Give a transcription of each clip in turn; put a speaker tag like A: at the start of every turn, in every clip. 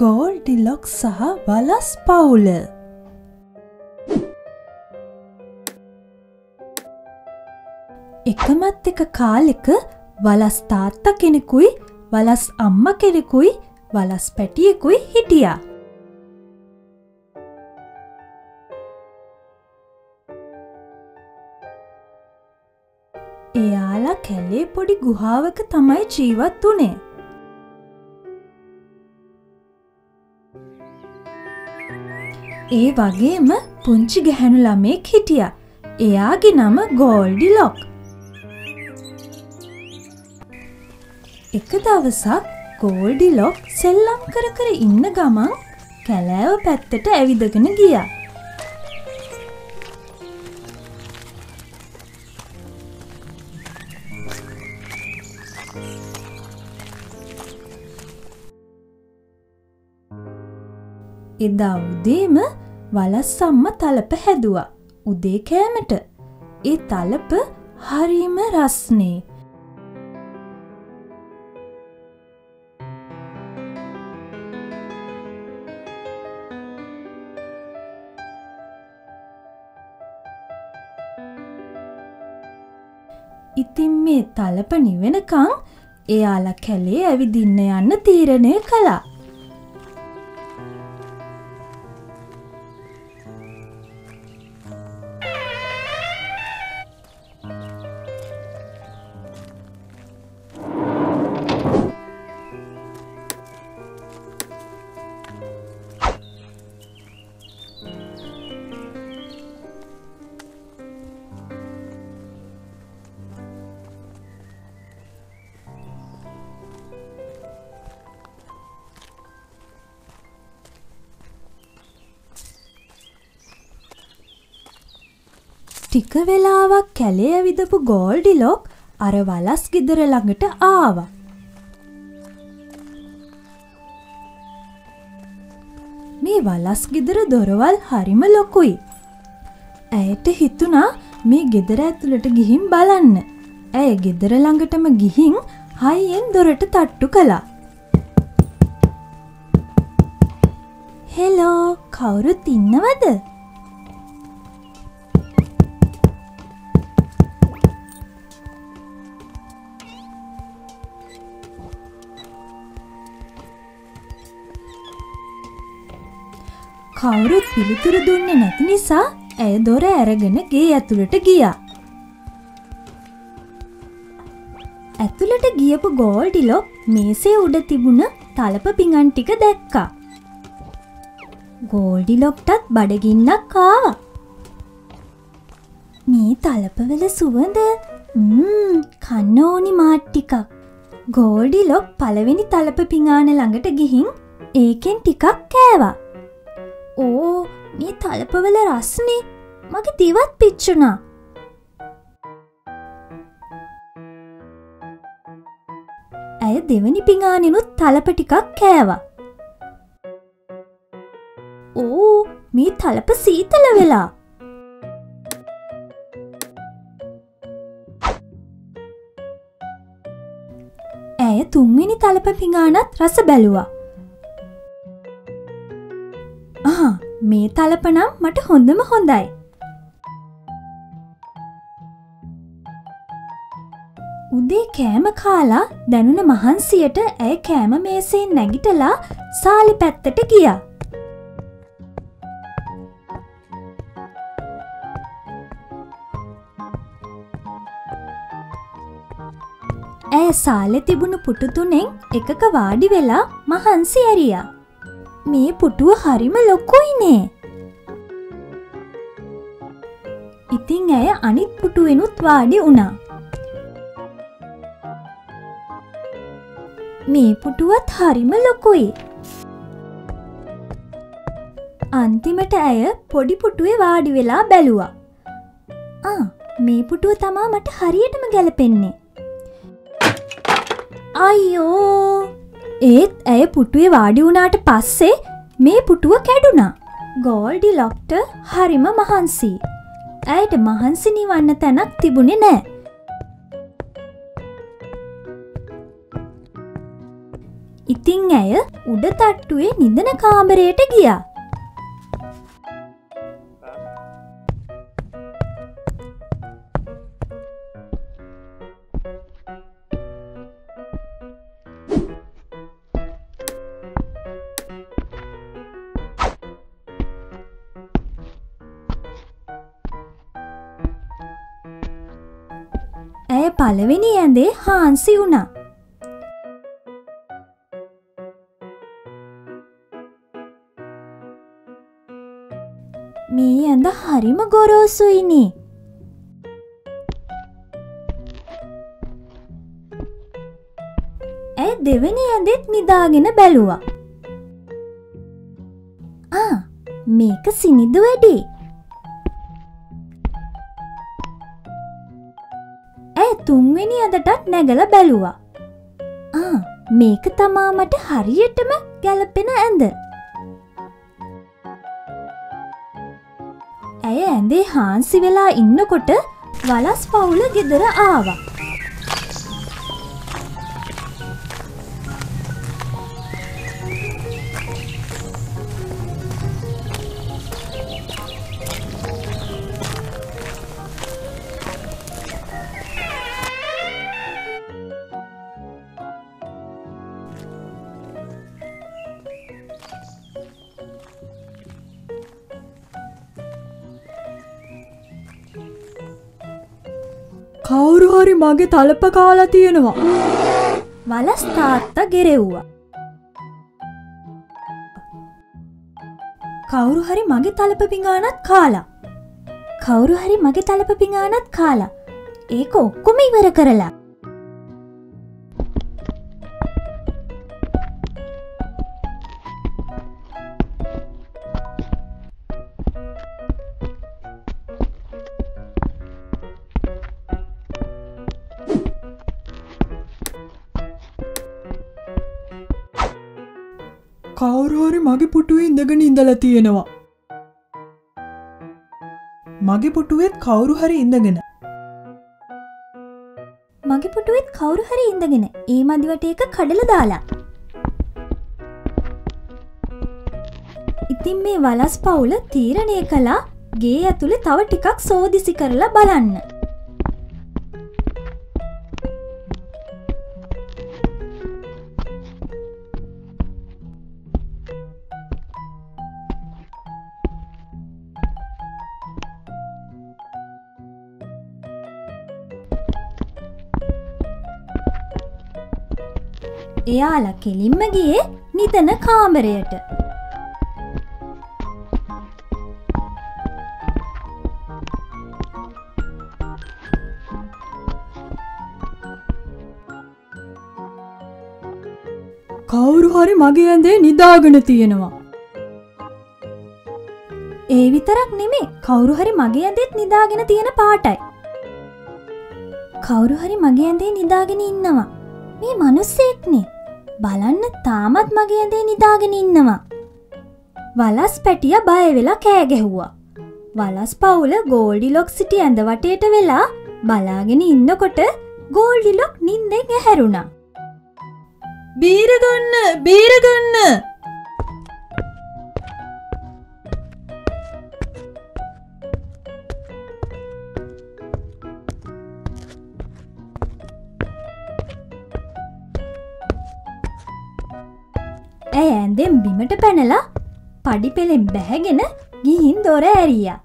A: ගෝල්ඩිලොක් සහ වලස් පවුල එකමත් එක කාලෙක වලස් තාත්ත කෙනෙකුයි වලස් අම්ම කෙනෙකුයි වලස් පැටියෙකුයි හිටියා. එයාලා කැලේ පොඩි ගුහාවක තමයි ජීවත් වනේ. ඒ වගේම පුංචි ගැහැණු ළමෙක් හිටිය. එයාගේ නම ගෝල්ඩි ලොක්. එක දවසක් ගෝල්ඩි ලොක් සෙල්ලම් කර කර ඉන්න ගමන් කැලෑව පැත්තට ඇවිදගෙන ගියා. එදා උදේම වලස්සම්ම තලප හැදුවා. උදේ කෑමට. ඒ තලප හරිම රස්නේ. ඉතින් මේ තලප නිවෙනකං එයාලා කැලේ ඇවිදින්න යන්න තීරණය කළා. ටික වෙලාවක් කැලේ ඇවිදපු ගෝල්ඩිලොක් අර වලස් ගෙදර ළඟට ආවා. මේ වලස් ගෙදර දොරවල් හරිම ලොකුයි. ඇයට හිතුණා මේ ගෙදර ඇතුළට ගිහින් බලන්න. ඇය ගෙදර ළඟටම ගිහින් හයියෙන් දොරට තට්ටු කළා. හෙලෝ කවුරුත් ඉන්නවද? කවුරුත් පිළිතුරු දුන්නේ නැති නිසා ඇය දොර ඇරගෙන ගේ ඇතුළට ගියා. ඇතුළට ගියපු ගෝල්ඩිලොක් මේසේ උඩ තිබුණ තලප පිඟන් ටික දැක්කා. ගෝල්ඩිලොක්ටත් බඩගින්නක් ආවා. මේ තලපවල සුවඳ කන්න ඕනි මාට්ටිකක්. ගෝල්ඩිලොක් පළවෙනි තලප පිඟාන ළඟට ගිහින් ඒකෙන් ටිකක් කෑවා. ඕ මේ තලපවල රස්නේ මගේ දිවත් පිච්චුණා. ඇය දෙවනි පිඟානෙනුත් තලප ටිකක් කෑවා. ඕ මේ තලප සීතල වෙලා. ඇය තුන්වෙනි තලප පිඟානත් රස බැලුවා. ආ මේ තලපනම් මට හොඳම හොඳයි. උදේ කෑම කාලා දැනුන මහන්සියට ඇය කෑම මේසයෙන් නැගිටලා සාලි පැත්තට ගියා. ඇය සාලෙ තිබුණු පුටු තුනෙන් එකක වාඩි වෙලා මහන්සි ඇරියා. මේ පුටුව හරිම ලොකුයිනේ. ඉතිං ඇය අනිත් පුටුවෙනුත් වාඩි වුණා. මේ පුටුවත් හරිම ලොකුයි. අන්තිමට ඇය පොඩි පුටුවේ වාඩි වෙලා බැලුවා. ආ මේ පුටුව තමා මට හරියටම ගැලපෙන්නේ. අයියෝ ඒත් ඇය පුටුවේ වාඩි වුණාට පස්සේ මේ පුටුව කැඩුනා. ගෝල්ඩි ලොක්ට හරිම මහන්සි. ඇයට මහන්සි නිවන්න තැනක් තිබුණේ නෑ. ඉතිං ඇය උඩ තට්ටුවේ නිදන කාමරයට ගියා. පළවෙනි ඇඳේ හාන්සි වුණා. මේ ඇඳ හරිම ගොරෝසුයිනේ. ඇය දෙවැනි ඇඳෙත් නිදාගෙන බැලුවා. ආ මේක සිනිදු වැඩේ. තුන්වෙනි ඇඳටත් නැගල බැලුවා. ආ මේක තමා මට හරියටම ගැලපෙන ඇඳ. ඇය ඇඳේ හාන්සි වෙලා ඉන්නකොට වලස් පවුල ගෙදර ආවා.
B: කවුරු හරි මගේ තලප කාලා තියෙනවා.
A: වලස් තාත්ත ගෙරෙව්වා. කවුරු හරි මගේ තලප පිඟානත් කාලා. කවුරු හරි මගේ තලප පිඟානත් කාලා. ඒක ඔක්කොම ඉවර කරලා.
B: කවුරු හරි මගේ පුටුවේ ඉඳගෙන ඉඳලා තියෙනවා. මගේ පුටුවෙත් කවුරු හරි ඉඳගෙන.
A: මගේ පුටුවෙත් කවුරු හරි ඉඳගෙන ඒ මදිවට ඒක කඩල දාලා. ඉතින් මේ වලස් පවුල තීරණය කලා ගේ ඇතුළේ තව ටිකක් සෝදිසි කරලා බලන්න. එයාලා කෙලින්ම ගියේ නිදන කාමරයට.
B: කවුරු හරි මගේ ඇඳේ නිදාගෙන තියෙනවා.
A: ඒ විතරක් නෙමේ කවුරු හරි මගේ ඇඳෙත් නිදාගෙන තියෙන පාටයි. කවුරු හරි මගේ ඇඳේ නිදාගෙන ඉන්නවා. මේ මනුස්සෙක්නේ. බලන්න තාමත් මගේ ඇඳේ නිදාගෙන ඉන්නවා. වලස් පැටිය බය වෙලා කෑ ගැහුවා. වලස් පවුල ගෝල්ඩිලොක් සිටි ඇඳ වටේට වෙලා බලාගෙන ඉන්නකොට ගෝල්ඩිලොක් නින්දෙන් ඇහැරුණා.
B: බීරගන්න බීරගන්න
A: ඇය ඇන්දෙන් බිමට පැනලා පඩි පෙළෙන් බැහැගෙන ගිහින් දොර ඇරියා.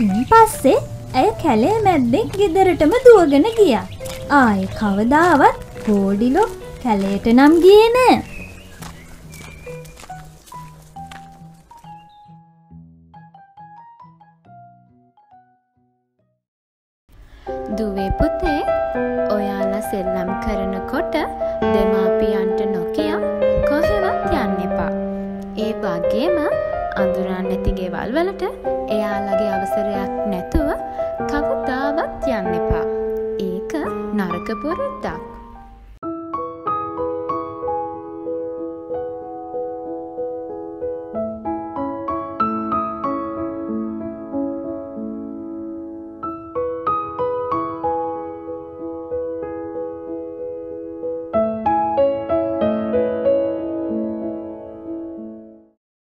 A: ඉන් පස්සේ ඇය කැලේ මැද්දෙන් ගෙදරටම දුවගෙන ගියා. ආයෙ කවදාවත් ගෝඩිලො කැලේට නම් ගියේ නෑ.
C: දුවේ පුතේ ඔයාලා සෙල්ලම් කරනකොට දෙමාපියන්ට නොකිය කොහෙවත් වගේම අඳුරන් නැති ගෙවල් වලට එයාලගේ අවසරයක් නැතුව කවදාවත් යන්න එපා. ඒක නරක පුරුද්දක්.